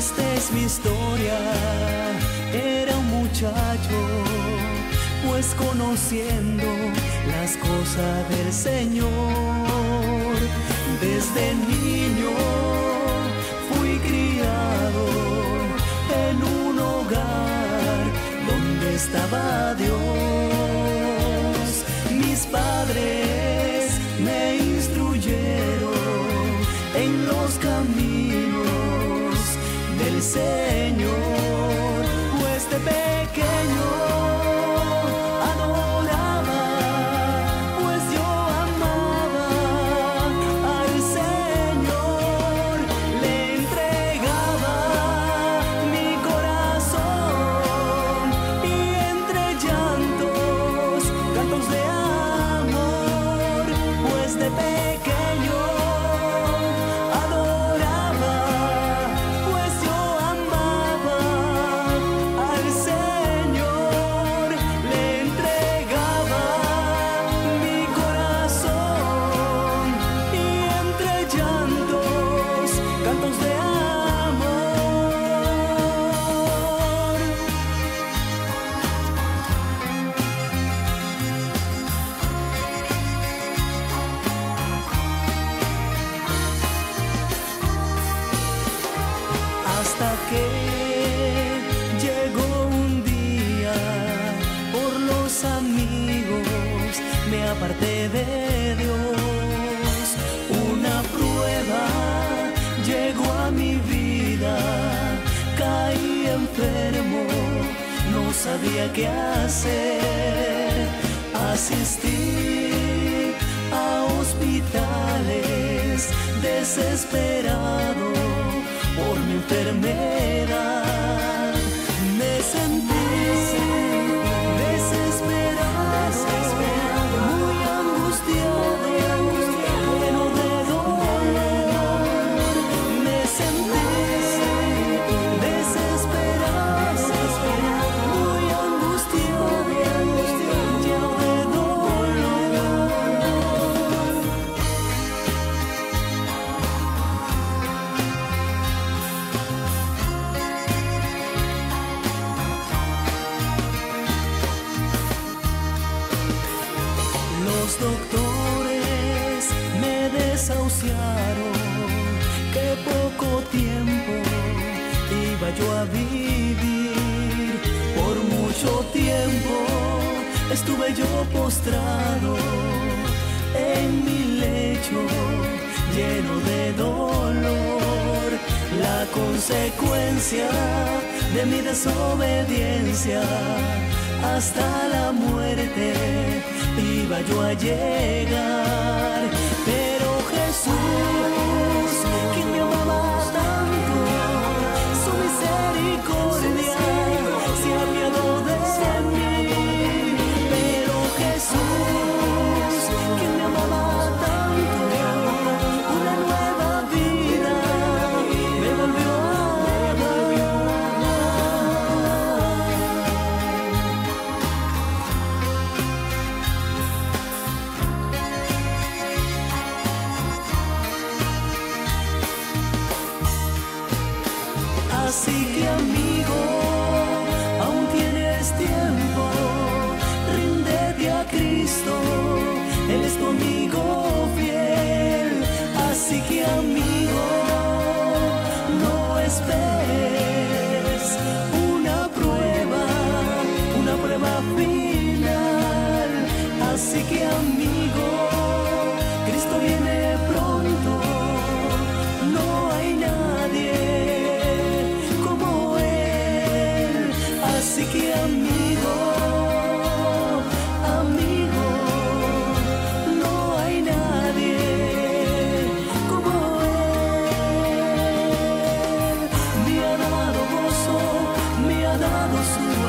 es mi historia. Era un muchacho, pues conociendo las cosas del Señor. Desde niño fui criado en un hogar donde estaba Dios. Mis padres me instruyeron en los caminos Señor, no sabía qué hacer asistí a hospitales desesperado por mi enfermedad. Los doctores me desahuciaron, que poco tiempo iba yo a vivir. Por mucho tiempo estuve yo postrado en mi lecho, lleno de dolor. La consecuencia de mi desobediencia hasta la muerte iba yo a. Así que amigo, aún ganado su